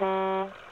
Mm-hmm.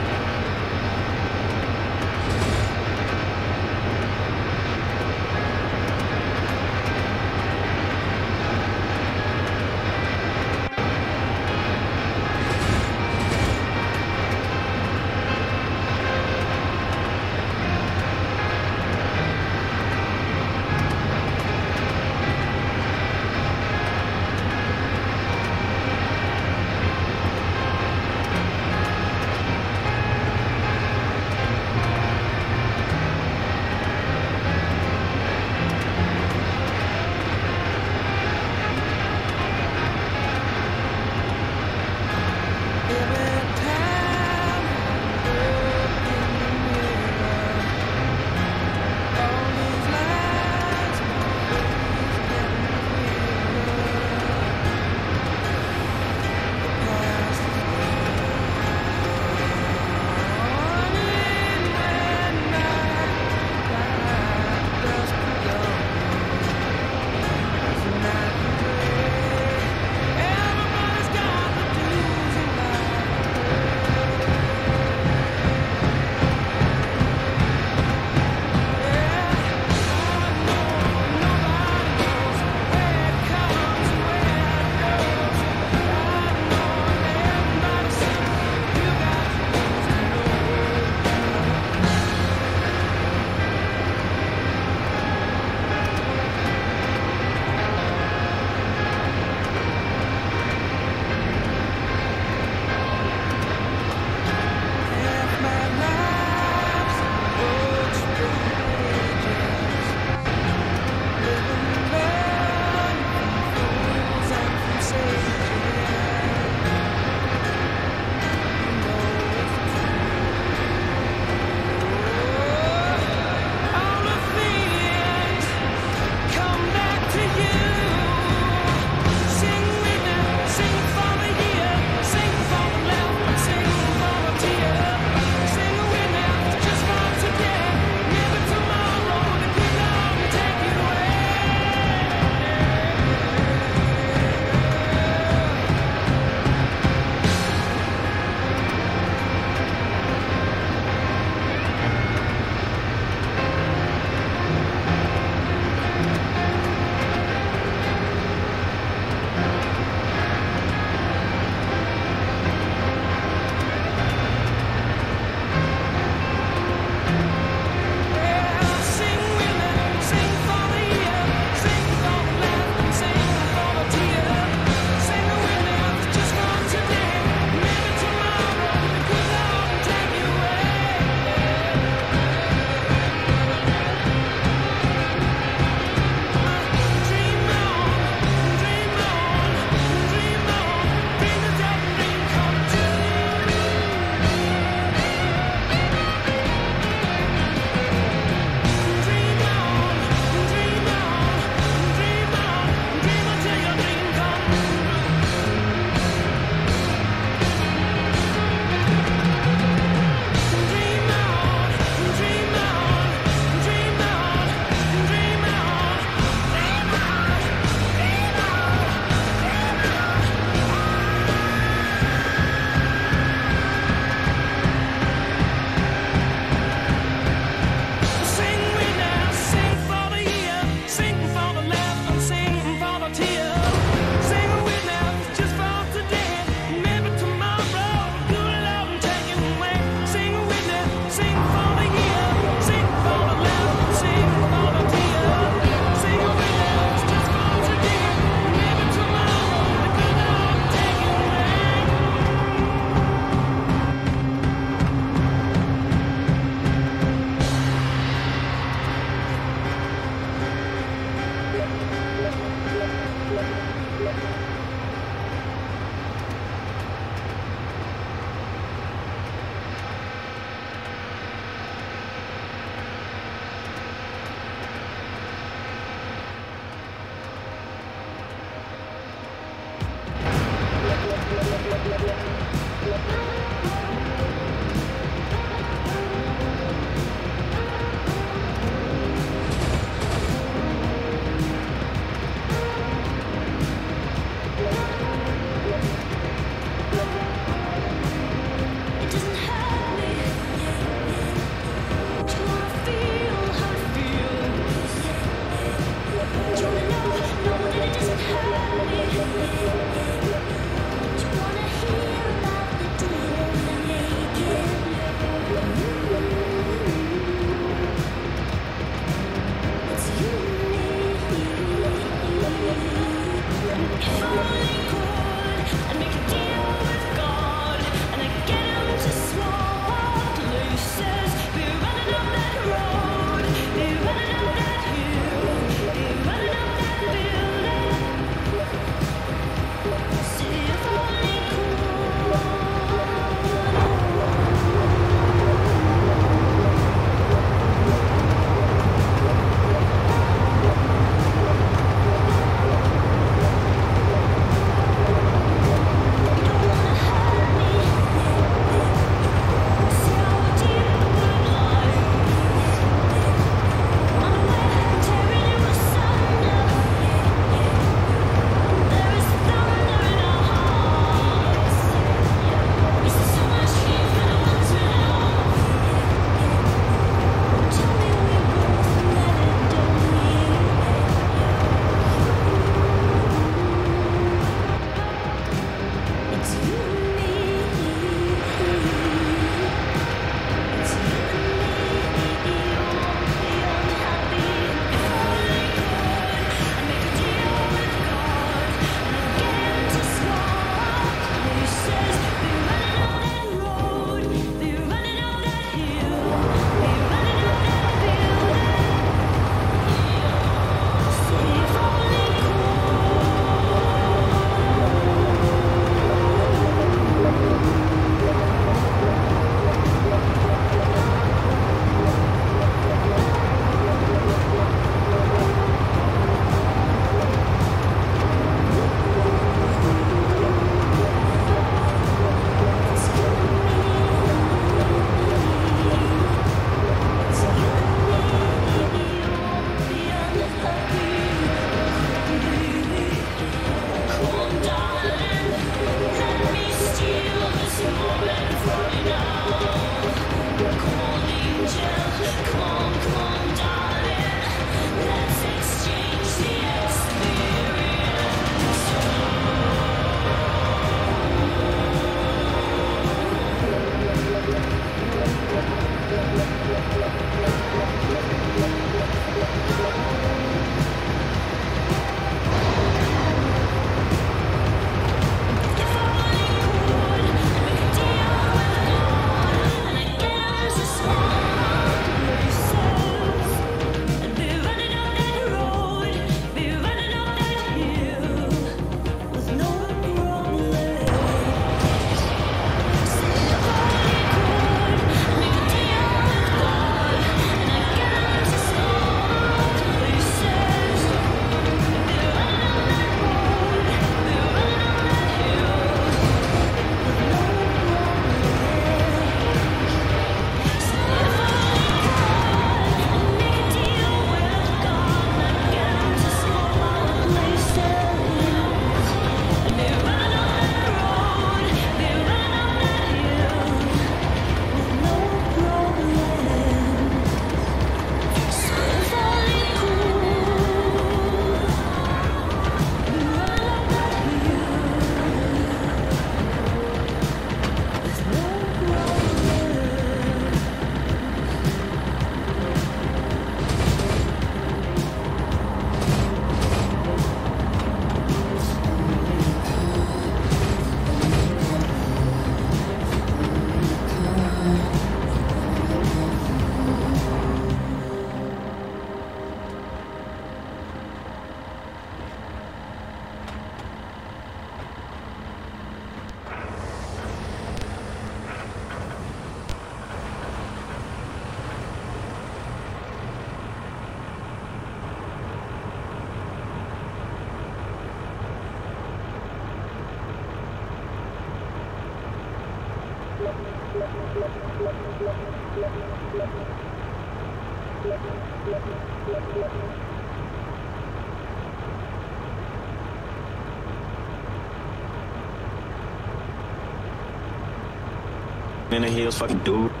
In the heels, fucking dude.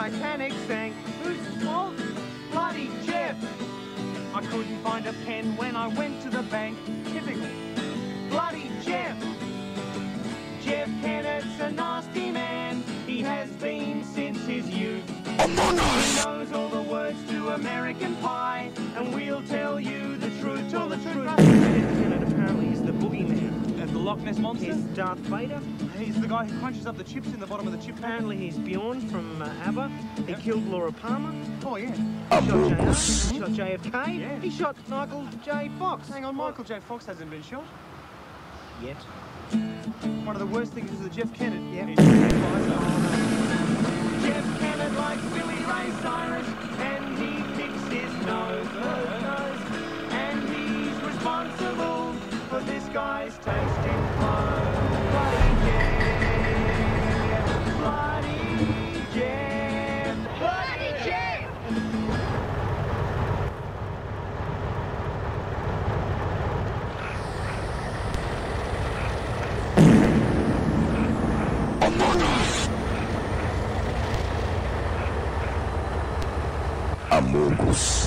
Titanic sank. Whose fault? Bloody Jeff! I couldn't find a pen when I went to the bank. Typical. Bloody Jeff! Jeff Kennett's a nasty man. He has been since his youth. Among He knows all the words to American Pie, and we'll tell you the truth. Tell the truth. Kennett apparently is the boogeyman. And the Loch Ness Monster? He's Darth Vader. He's the guy who crunches up the chips in the bottom of the chip packet. Apparently he's Bjorn from uh, ABBA. He killed Laura Palmer. Oh, yeah. Shot JR. He shot JFK. Yeah. He shot Michael J. Fox. Hang on, Michael J. Fox hasn't been shot. Yet. One of the worst things is that Jeff Kennett. Yeah. is an advisor. Jeff Kennett likes Billy Ray Cyrus, and he picks his nose, nose, nose, and he's responsible for this guy's taste Amogus.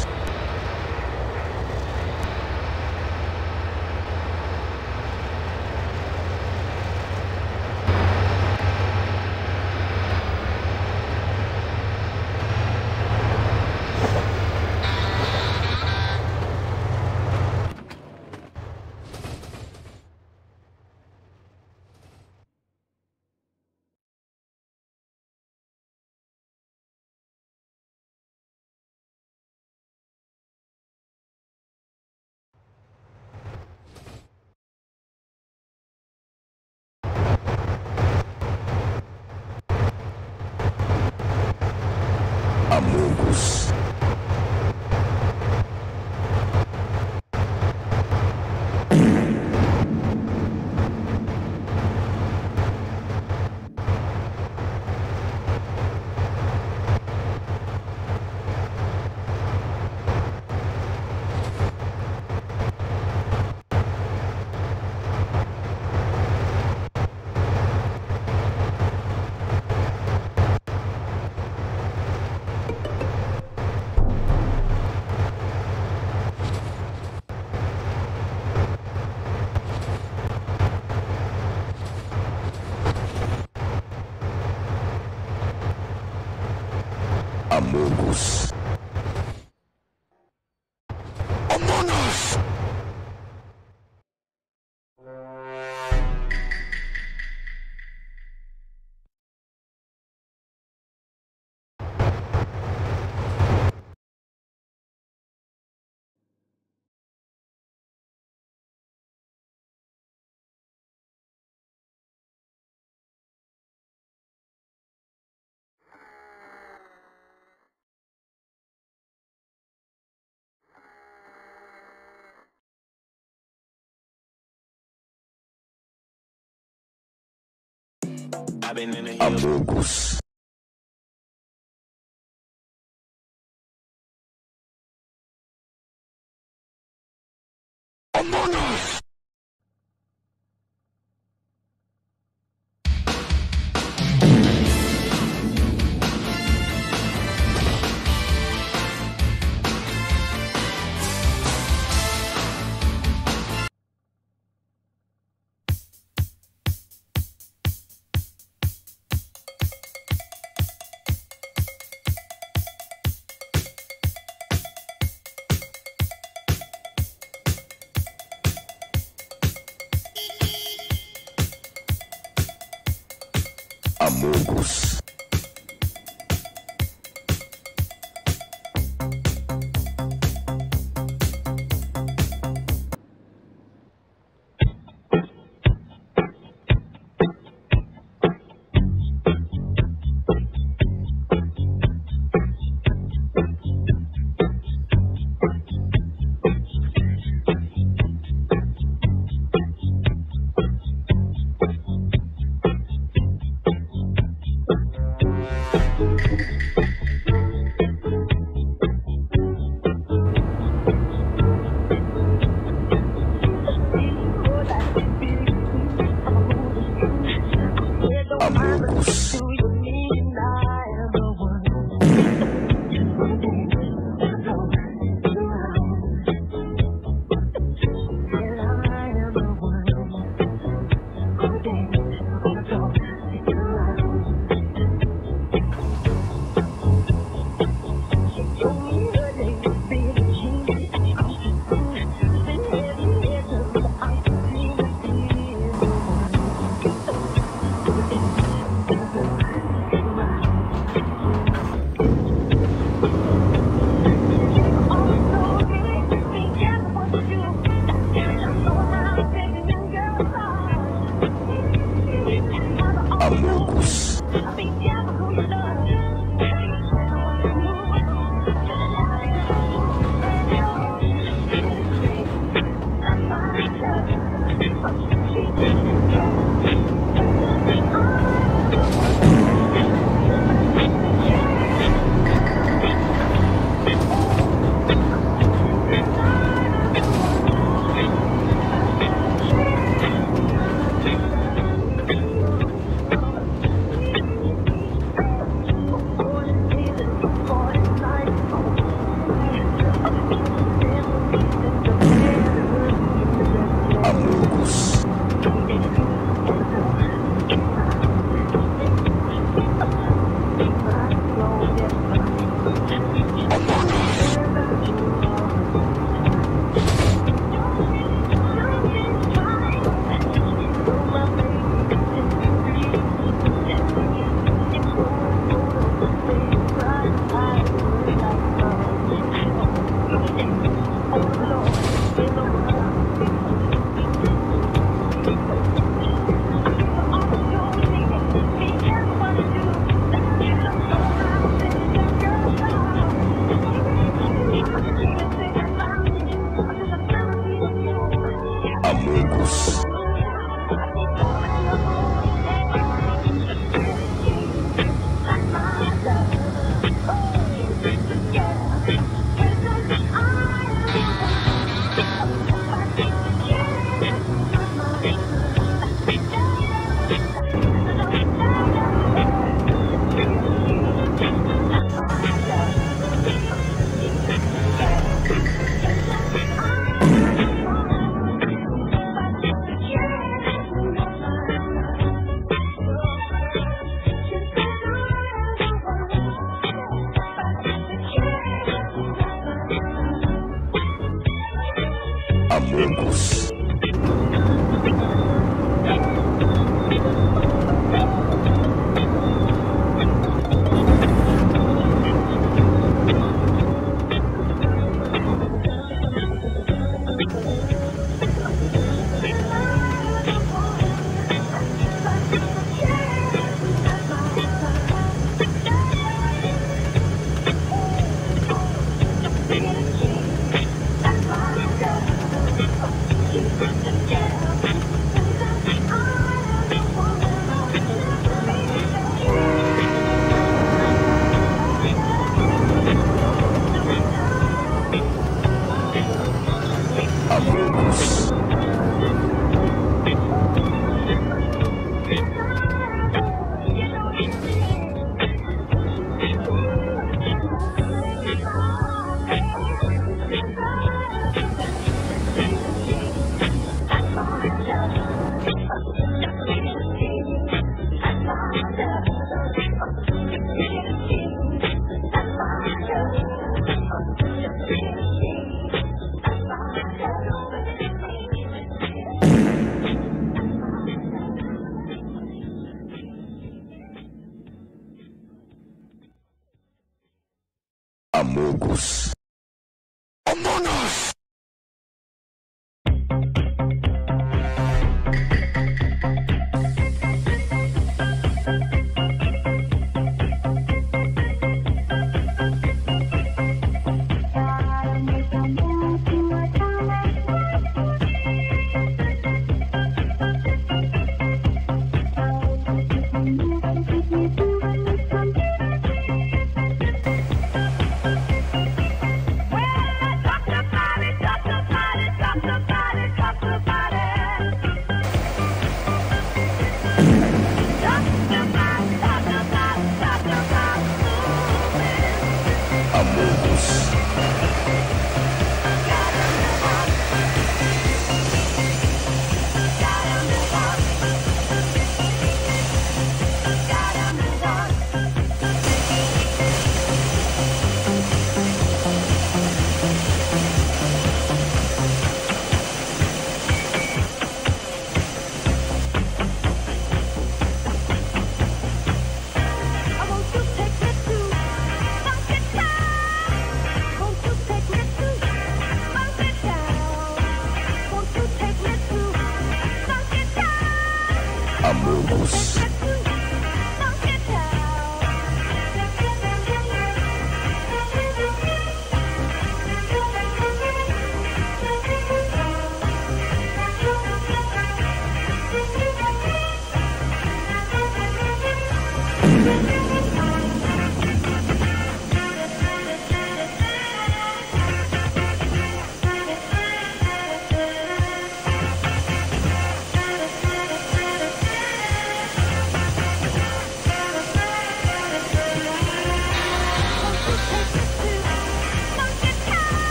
I've been in the hills. Músicos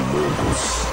Amogus.